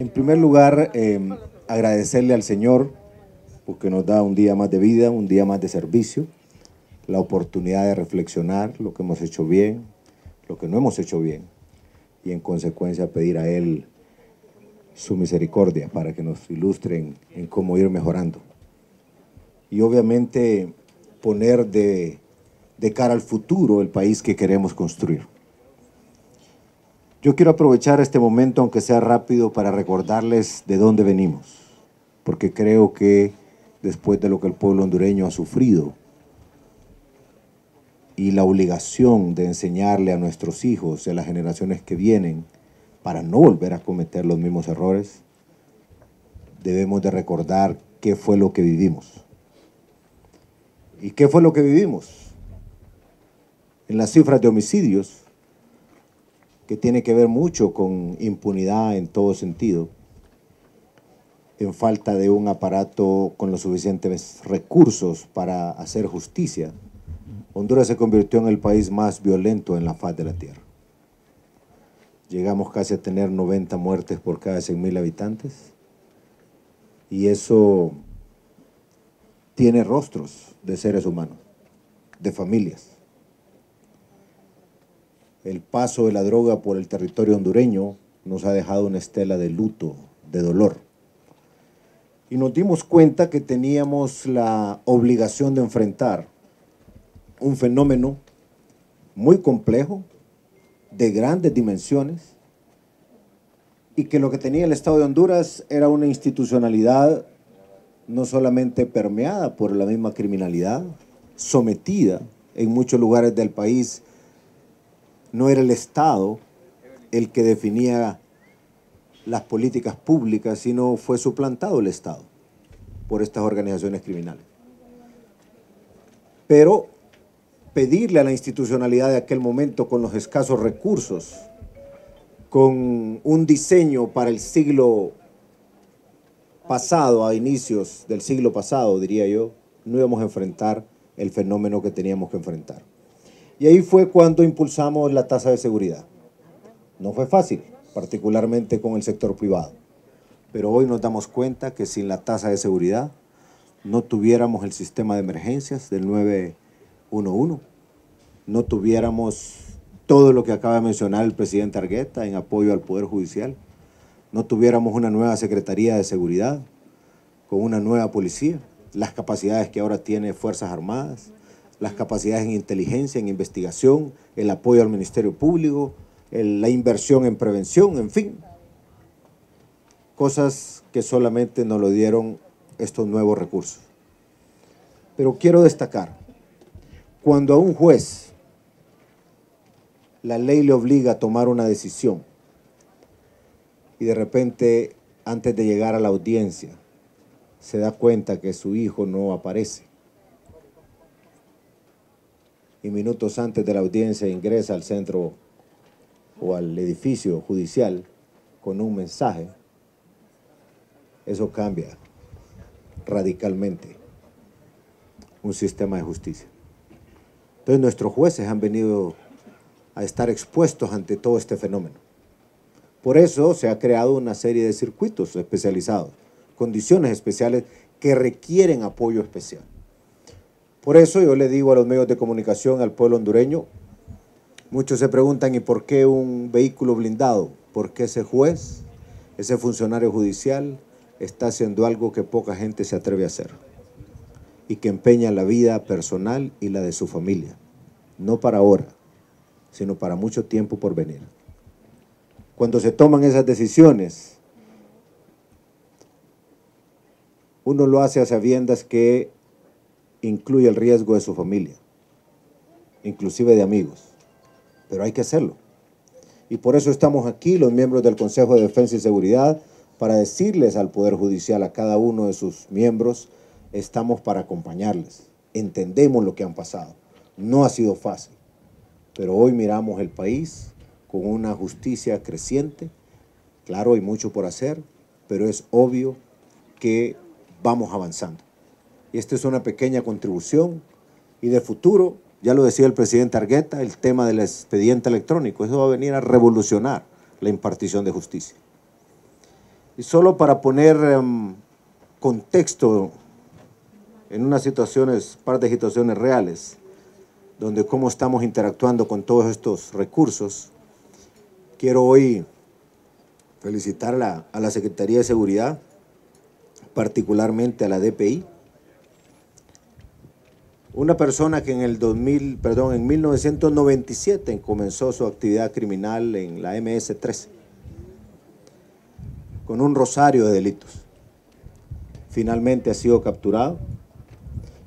En primer lugar, eh, agradecerle al Señor porque nos da un día más de vida, un día más de servicio, la oportunidad de reflexionar lo que hemos hecho bien, lo que no hemos hecho bien, y en consecuencia pedir a Él su misericordia para que nos ilustren en cómo ir mejorando. Y obviamente poner de, de cara al futuro el país que queremos construir. Yo quiero aprovechar este momento, aunque sea rápido, para recordarles de dónde venimos, porque creo que después de lo que el pueblo hondureño ha sufrido y la obligación de enseñarle a nuestros hijos y a las generaciones que vienen para no volver a cometer los mismos errores, debemos de recordar qué fue lo que vivimos. ¿Y qué fue lo que vivimos? En las cifras de homicidios, que tiene que ver mucho con impunidad en todo sentido, en falta de un aparato con los suficientes recursos para hacer justicia, Honduras se convirtió en el país más violento en la faz de la tierra. Llegamos casi a tener 90 muertes por cada 100.000 habitantes y eso tiene rostros de seres humanos, de familias el paso de la droga por el territorio hondureño nos ha dejado una estela de luto, de dolor. Y nos dimos cuenta que teníamos la obligación de enfrentar un fenómeno muy complejo, de grandes dimensiones, y que lo que tenía el Estado de Honduras era una institucionalidad no solamente permeada por la misma criminalidad, sometida en muchos lugares del país no era el Estado el que definía las políticas públicas, sino fue suplantado el Estado por estas organizaciones criminales. Pero pedirle a la institucionalidad de aquel momento con los escasos recursos, con un diseño para el siglo pasado, a inicios del siglo pasado, diría yo, no íbamos a enfrentar el fenómeno que teníamos que enfrentar. Y ahí fue cuando impulsamos la tasa de seguridad. No fue fácil, particularmente con el sector privado. Pero hoy nos damos cuenta que sin la tasa de seguridad no tuviéramos el sistema de emergencias del 911, no tuviéramos todo lo que acaba de mencionar el presidente Argueta en apoyo al Poder Judicial, no tuviéramos una nueva Secretaría de Seguridad con una nueva policía, las capacidades que ahora tiene Fuerzas Armadas, las capacidades en inteligencia, en investigación, el apoyo al Ministerio Público, la inversión en prevención, en fin. Cosas que solamente nos lo dieron estos nuevos recursos. Pero quiero destacar, cuando a un juez la ley le obliga a tomar una decisión y de repente antes de llegar a la audiencia se da cuenta que su hijo no aparece y minutos antes de la audiencia ingresa al centro o al edificio judicial con un mensaje, eso cambia radicalmente un sistema de justicia. Entonces nuestros jueces han venido a estar expuestos ante todo este fenómeno. Por eso se ha creado una serie de circuitos especializados, condiciones especiales que requieren apoyo especial. Por eso yo le digo a los medios de comunicación, al pueblo hondureño, muchos se preguntan, ¿y por qué un vehículo blindado? ¿Por qué ese juez, ese funcionario judicial, está haciendo algo que poca gente se atreve a hacer? Y que empeña la vida personal y la de su familia. No para ahora, sino para mucho tiempo por venir. Cuando se toman esas decisiones, uno lo hace a sabiendas que incluye el riesgo de su familia, inclusive de amigos, pero hay que hacerlo. Y por eso estamos aquí, los miembros del Consejo de Defensa y Seguridad, para decirles al Poder Judicial, a cada uno de sus miembros, estamos para acompañarles. Entendemos lo que han pasado. No ha sido fácil, pero hoy miramos el país con una justicia creciente. Claro, hay mucho por hacer, pero es obvio que vamos avanzando. Y esta es una pequeña contribución. Y de futuro, ya lo decía el presidente Argueta, el tema del expediente electrónico. Eso va a venir a revolucionar la impartición de justicia. Y solo para poner em, contexto en unas situaciones, par de situaciones reales, donde cómo estamos interactuando con todos estos recursos, quiero hoy felicitar a la, Secretaría de Seguridad, particularmente a la DPI, una persona que en el 2000, perdón, en 1997 comenzó su actividad criminal en la MS-13 con un rosario de delitos. Finalmente ha sido capturado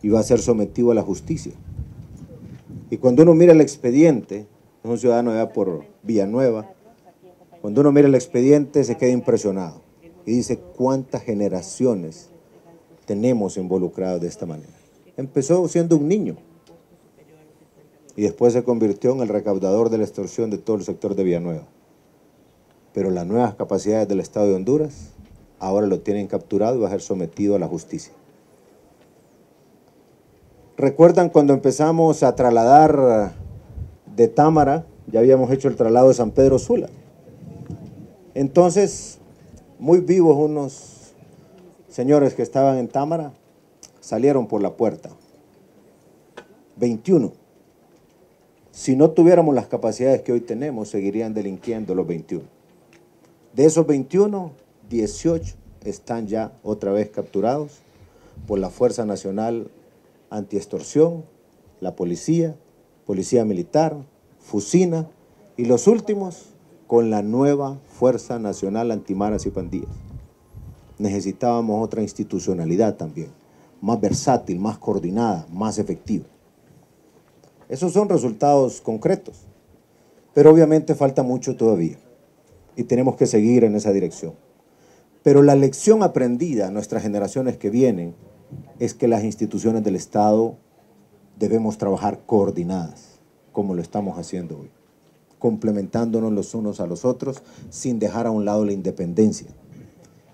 y va a ser sometido a la justicia. Y cuando uno mira el expediente, es un ciudadano allá por Villanueva, cuando uno mira el expediente se queda impresionado y dice cuántas generaciones tenemos involucrados de esta manera. Empezó siendo un niño y después se convirtió en el recaudador de la extorsión de todo el sector de Villanueva pero las nuevas capacidades del Estado de Honduras ahora lo tienen capturado y va a ser sometido a la justicia. ¿Recuerdan cuando empezamos a trasladar de Támara? Ya habíamos hecho el traslado de San Pedro Sula. Entonces, muy vivos unos señores que estaban en Támara, salieron por la puerta. 21. Si no tuviéramos las capacidades que hoy tenemos, seguirían delinquiendo los 21. De esos 21, 18 están ya otra vez capturados por la Fuerza Nacional Antiextorsión, la policía, policía militar, Fusina y los últimos con la nueva Fuerza Nacional Antimaras y Pandillas. Necesitábamos otra institucionalidad también, más versátil, más coordinada, más efectiva. Esos son resultados concretos, pero obviamente falta mucho todavía y tenemos que seguir en esa dirección. Pero la lección aprendida a nuestras generaciones que vienen es que las instituciones del Estado debemos trabajar coordinadas, como lo estamos haciendo hoy, complementándonos los unos a los otros sin dejar a un lado la independencia.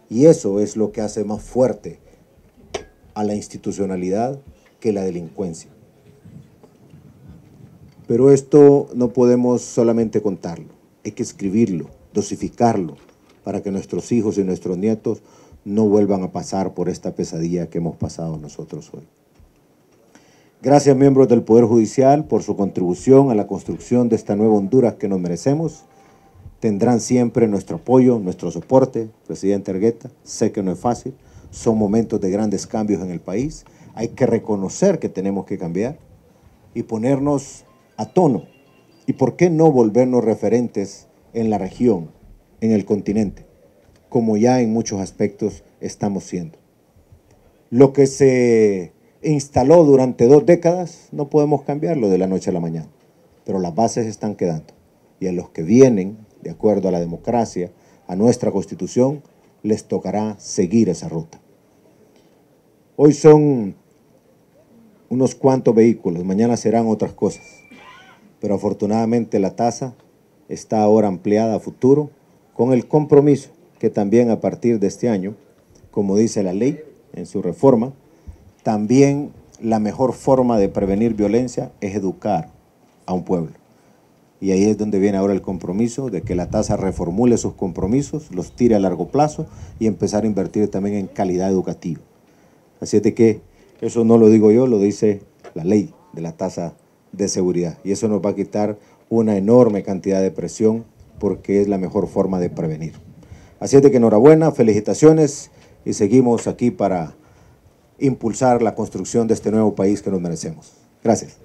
Y eso es lo que hace más fuerte a la institucionalidad que la delincuencia. Pero esto no podemos solamente contarlo, hay que escribirlo dosificarlo para que nuestros hijos y nuestros nietos no vuelvan a pasar por esta pesadilla que hemos pasado nosotros hoy. Gracias miembros del Poder Judicial por su contribución a la construcción de esta nueva Honduras que nos merecemos. Tendrán siempre nuestro apoyo, nuestro soporte, presidente Argueta. Sé que no es fácil, son momentos de grandes cambios en el país. Hay que reconocer que tenemos que cambiar y ponernos a tono. ¿Y por qué no volvernos referentes en la región, en el continente, como ya en muchos aspectos estamos siendo. Lo que se instaló durante dos décadas no podemos cambiarlo de la noche a la mañana, pero las bases están quedando. Y a los que vienen, de acuerdo a la democracia, a nuestra constitución, les tocará seguir esa ruta. Hoy son unos cuantos vehículos, mañana serán otras cosas, pero afortunadamente la tasa está ahora ampliada a futuro con el compromiso que también a partir de este año, como dice la ley en su reforma, también la mejor forma de prevenir violencia es educar a un pueblo. Y ahí es donde viene ahora el compromiso de que la tasa reformule sus compromisos, los tire a largo plazo y empezar a invertir también en calidad educativa. Así es que eso no lo digo yo, lo dice la ley de la tasa de seguridad. Y eso nos va a quitar una enorme cantidad de presión porque es la mejor forma de prevenir. Así es que enhorabuena, felicitaciones y seguimos aquí para impulsar la construcción de este nuevo país que nos merecemos. Gracias.